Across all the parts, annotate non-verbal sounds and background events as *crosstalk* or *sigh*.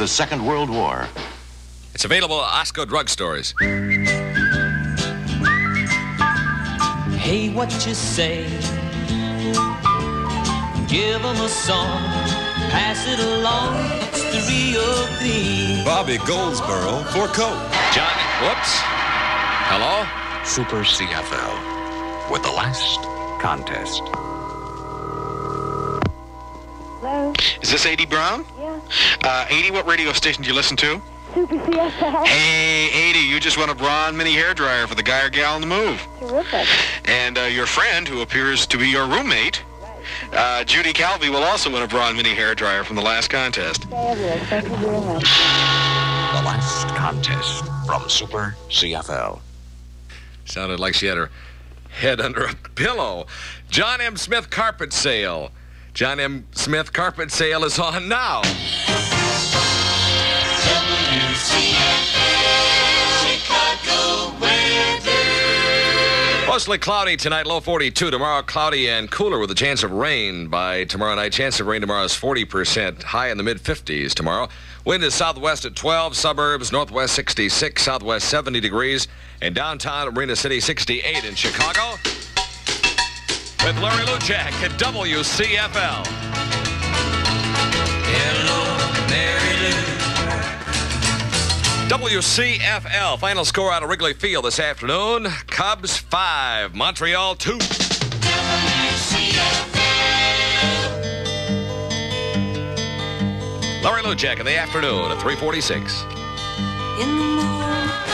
the Second World War. It's available at Osco drugstores. Hey, what you say? Give them a song, pass it along. It's the real thing. Bobby Goldsboro for Coke. John, whoops. Hello? Super CFL with the last contest. Hello? Is this 80 Brown? Yeah. Uh, 80, what radio station do you listen to? Super CFL. Hey, 80, you just won a Braun mini hair dryer for the guy or gal on the move. Terrific. And uh, your friend, who appears to be your roommate, uh, Judy Calvi, will also win a Braun mini hair dryer from the last contest. Fabulous. Thank you very much. The last contest from Super CFL. Sounded like she had her head *laughs* under a pillow. John M. Smith carpet sale. John M. Smith carpet sale is on now. Mostly cloudy tonight, low 42. Tomorrow, cloudy and cooler with a chance of rain by tomorrow night. Chance of rain tomorrow is 40%, high in the mid 50s tomorrow. Wind is southwest at 12, suburbs northwest 66, southwest 70 degrees, and downtown Marina City 68 in Chicago. With Larry Lujack at WCFL. WCFL. Final score out of Wrigley Field this afternoon. Cubs 5, Montreal 2. Larry Lujack in the afternoon at 346. In the morning,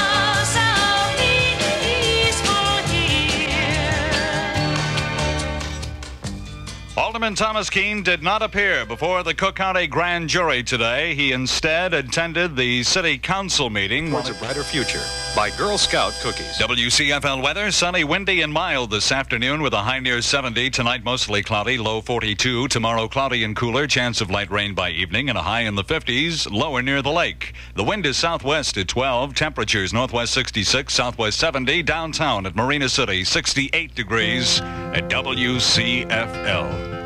Alderman Thomas Keane did not appear before the Cook County Grand Jury today. He instead attended the City Council meeting. Towards a brighter future by Girl Scout cookies. WCFL weather sunny, windy, and mild this afternoon with a high near 70. Tonight, mostly cloudy, low 42. Tomorrow, cloudy and cooler, chance of light rain by evening, and a high in the 50s, lower near the lake. The wind is southwest at 12. Temperatures northwest 66, southwest 70. Downtown at Marina City, 68 degrees at WCFL.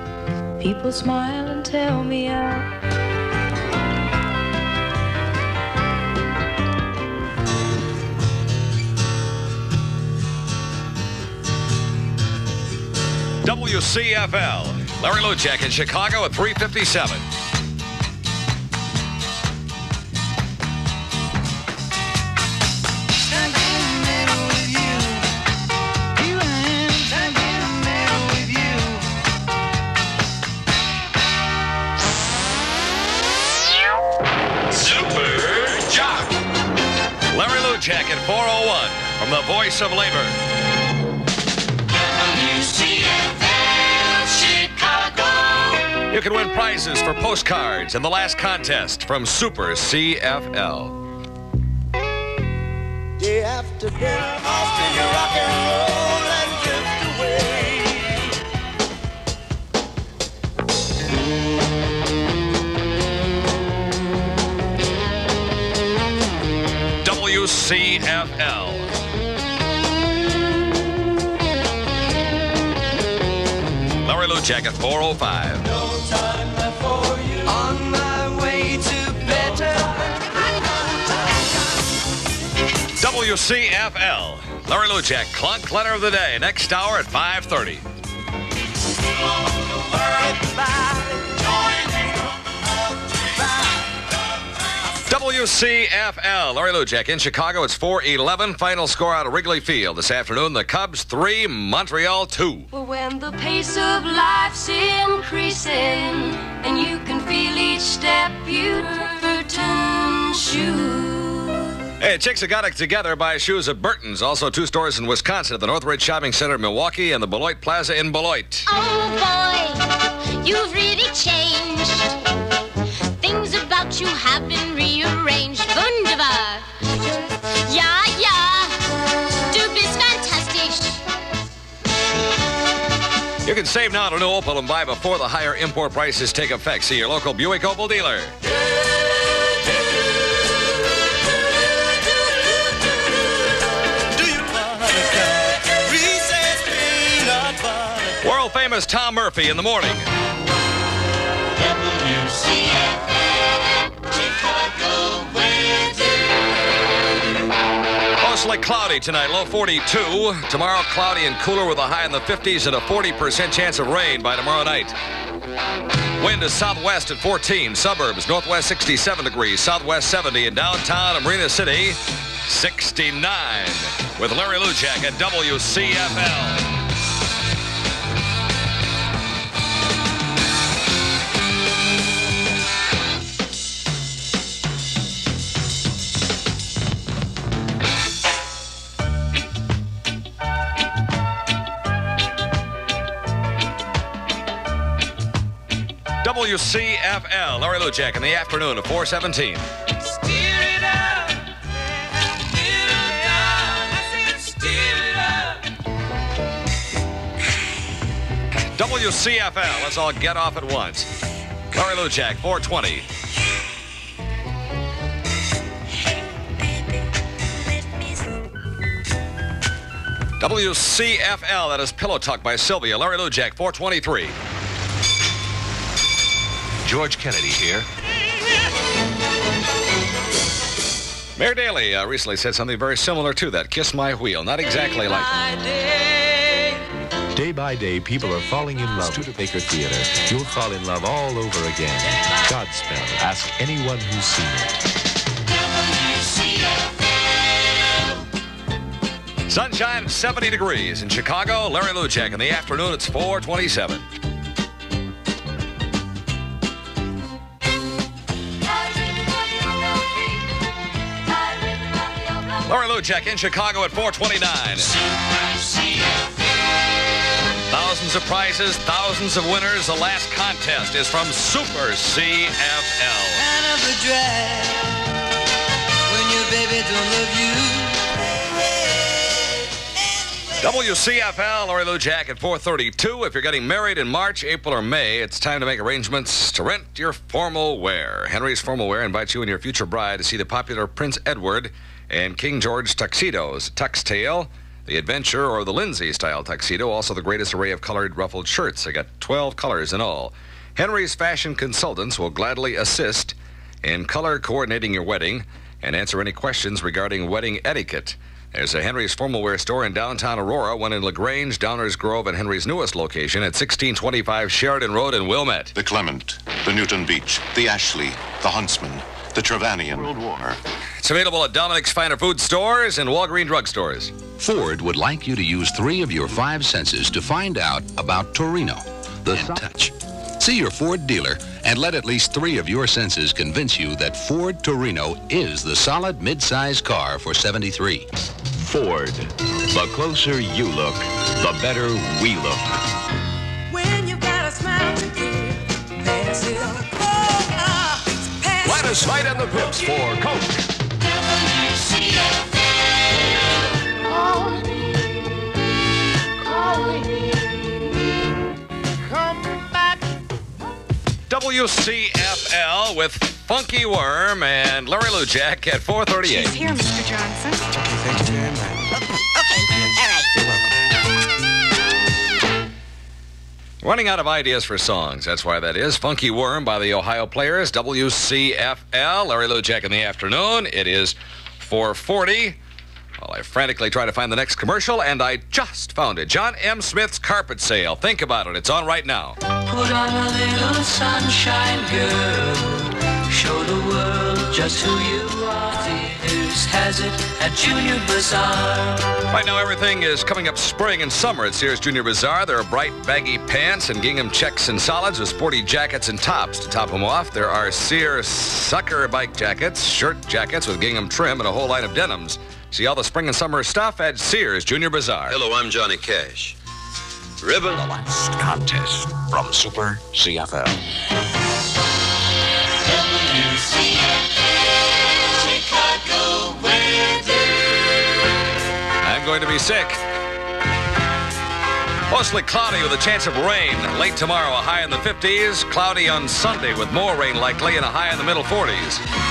People smile and tell me I WCFL. Larry Lujack in Chicago at 357. From the voice of labor. You can win prizes for postcards in the last contest from Super CFL. Day after day, after you rock and roll and drift Larry Lujack at 405. No time left for you. On my way to better. WCFL. Larry Lujack, clunk letter of the day. Next hour at 5:30. WCFL. Larry Lujack in Chicago. It's 4-11. Final score out of Wrigley Field this afternoon. The Cubs 3, Montreal 2. Well, when the pace of life's increasing and you can feel each step you turn shoe. Hey, chicks have got it together. Buy shoes at Burton's. Also, two stores in Wisconsin at the Northridge Shopping Center in Milwaukee and the Beloit Plaza in Beloit. Oh boy, you've really changed. Things you have been rearranged. Wunderbar. Ja, ja. Du bist fantastisch. You can save now at a new Opel and buy before the higher import prices take effect. See your local Buick Opel dealer. World famous Tom Murphy in the morning. WCFL, Mostly cloudy tonight, low 42. Tomorrow, cloudy and cooler with a high in the 50s and a 40% chance of rain by tomorrow night. Wind is southwest at 14. Suburbs, northwest 67 degrees, southwest 70, and downtown Marina City, 69. With Larry Lujack at WCFL. WCFL. Larry Lujack in the afternoon of 417. WCFL. Let's all get off at once. Larry Lujack, 420. WCFL. That is Pillow Talk by Sylvia. Larry Lujack, 423. George Kennedy here. Mayor Daley uh, recently said something very similar to that. Kiss my wheel. Not exactly like. That. Day by day, people are falling in love. Studebaker Theater. You'll fall in love all over again. Godspell. Ask anyone who's seen it. Sunshine, 70 degrees in Chicago. Larry Lujack in the afternoon. It's 427. Larry Lujack in Chicago at 429. Thousands of prizes, thousands of winners. The last contest is from Super CFL. Kind of a drag when your baby don't love you. WCFL, Larry Lujack at 432. If you're getting married in March, April, or May, it's time to make arrangements to rent your formal wear. Henry's Formal Wear invites you and your future bride to see the popular Prince Edward and King George tuxedos, Tux Tail, the Adventure, or the Lindsay style tuxedo. Also, the greatest array of colored ruffled shirts. They got 12 colors in all. Henry's fashion consultants will gladly assist in color coordinating your wedding and answer any questions regarding wedding etiquette. There's a Henry's Formal Wear store in downtown Aurora, one in LaGrange, Downers Grove, and Henry's newest location at 1625 Sheridan Road in Wilmette. The Clement, the Newton Beach, the Ashley, the Huntsman, the Trevanian. World War. It's available at Dominick's Finer Food Stores and Walgreen Drug Stores. Ford would like you to use three of your five senses to find out about Torino, the touch. See your Ford dealer and let at least three of your senses convince you that Ford Torino is the solid midsize car for 73. Ford. The closer you look, the better we look. Pass Gladys Knight and the Pips for Coke. WCFL with Funky Worm and Larry Lujack at 438. He's here, Mr. Johnson. Thank you very Running out of ideas for songs. That's why that is. Funky Worm by the Ohio Players. WCFL. Larry Lujack in the afternoon. It is 440. Well, I frantically try to find the next commercial, and I just found it. John M. Smith's Carpet Sale. Think about it. It's on right now. Put on a little sunshine, girl. Show the world just who you are. Theaters has it at Junior Bazaar. Right now, everything is coming up spring and summer at Sears Junior Bazaar. There are bright, baggy pants and gingham checks and solids with sporty jackets and tops to top them off. There are seersucker bike jackets, shirt jackets with gingham trim, and a whole line of denims. See all the spring and summer stuff at Sears Junior Bazaar. Hello, I'm Johnny Cash. Ribbon. The last contest from Super CFL. Going to be sick. Mostly cloudy with a chance of rain. Late tomorrow, a high in the 50s. Cloudy on Sunday with more rain likely and a high in the middle 40s.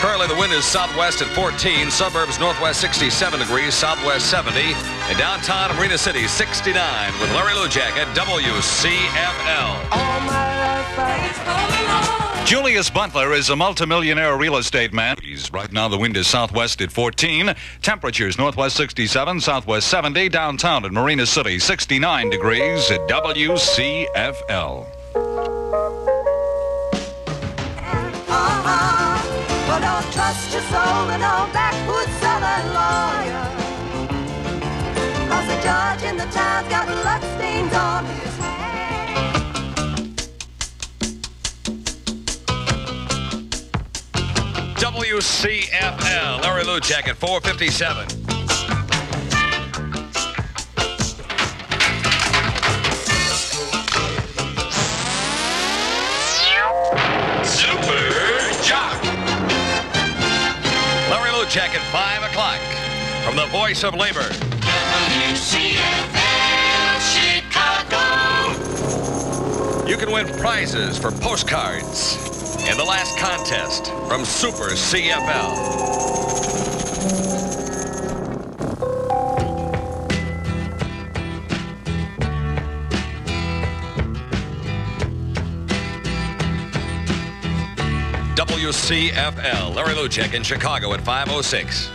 Currently, the wind is southwest at 14, suburbs northwest 67 degrees, southwest 70, and downtown Marina City 69 with Larry Lujack at WCFL. Julius Butler is a multimillionaire real estate man. He's right now the wind is southwest at 14. Temperatures northwest 67, southwest 70, downtown at Marina City 69 degrees at WCFL. Don't trust your soul no backwoods southern lawyer. Cause the judge in the town's got bloodstains on his WCFL. Larry Lujack at 457. Lujack at 5 o'clock from the voice of labor. WCFL Chicago. You can win prizes for postcards in the last contest from Super CFL. WCFL. Larry Lujack in Chicago at 506.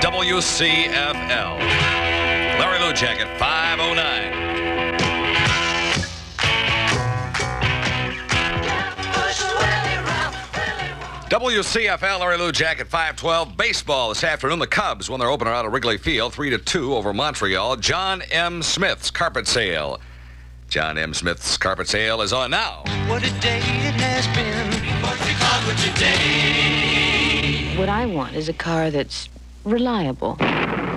WCFL. Larry Lujack at 509. WCFL Larry Lujack at 512. Baseball this afternoon. The Cubs won their opener out of Wrigley Field 3 to 2 over Montreal. John M. Smith's carpet sale. John M. Smith's carpet sale is on now. What a day it has been. What Chicago today. What I want is a car that's reliable.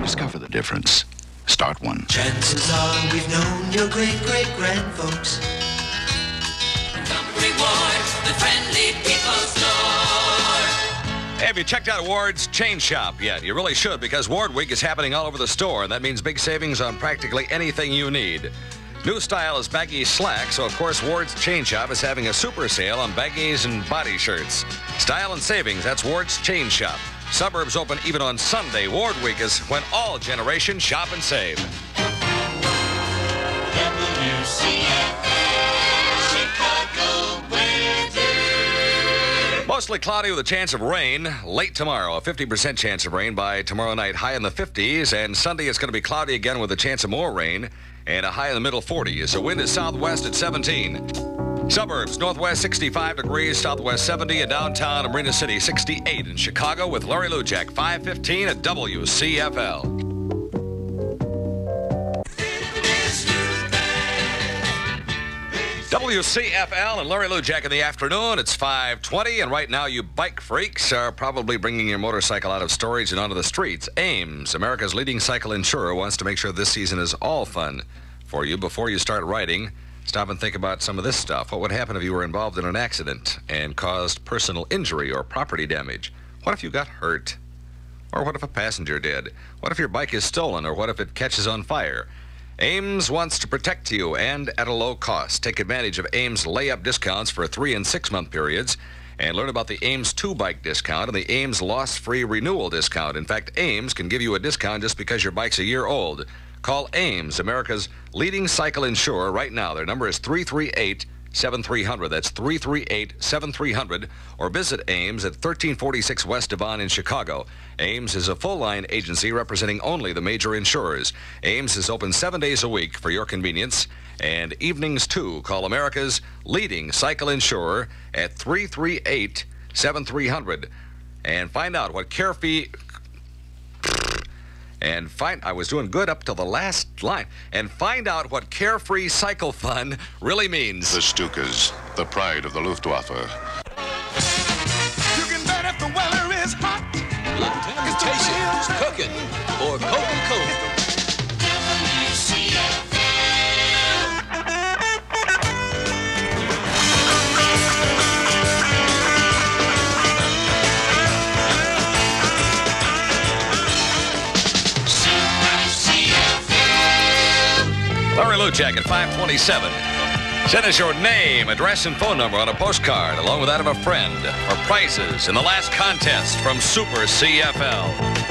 Discover the difference. Start one. Chances are we've known your great great grand folks. Come reward the friendly people store. Hey, have you checked out Ward's Chain Shop yet? You really should because Ward Week is happening all over the store, and that means big savings on practically anything you need. New style is baggy slack, so of course Ward's Chain Shop is having a super sale on baggies and body shirts. Style and savings, that's Ward's Chain Shop. Suburbs open even on Sunday. Ward Week is when all generations shop and save. Mostly cloudy with a chance of rain late tomorrow. A 50% chance of rain by tomorrow night, high in the 50s. And Sunday it's going to be cloudy again with a chance of more rain and a high in the middle 40s. The wind is southwest at 17. Suburbs, northwest 65 degrees, southwest 70, and downtown Marina City 68 in Chicago with Larry Lujack, 515 at WCFL. WCFL and Larry Lujack in the afternoon. It's 520, and right now you bike freaks are probably bringing your motorcycle out of storage and onto the streets. Ames, America's leading cycle insurer, wants to make sure this season is all fun for you. Before you start riding, stop and think about some of this stuff. What would happen if you were involved in an accident and caused personal injury or property damage? What if you got hurt? Or what if a passenger did? What if your bike is stolen? Or what if it catches on fire? Ames wants to protect you and at a low cost. Take advantage of Ames layup discounts for three and six month periods and learn about the Ames 2 bike discount and the Ames loss free renewal discount. In fact, Ames can give you a discount just because your bike's a year old. Call Ames, America's leading cycle insurer, right now. Their number is 338 7300. That's 338 7300. Or visit Ames at 1346 West Devon in Chicago. Ames is a full line agency representing only the major insurers. Ames is open seven days a week for your convenience and evenings too. Call America's leading cycle insurer at 338 7300 and find out what Carefree and find I was doing good up till the last line and find out what carefree cycle fun really means. The Stukas, the pride of the Luftwaffe. You can bet if the weather is hot. Temptations cooking or Coca-Cola. Lujack at 527. Send us your name, address, and phone number on a postcard, along with that of a friend, for prizes in the last contest from Super CFL.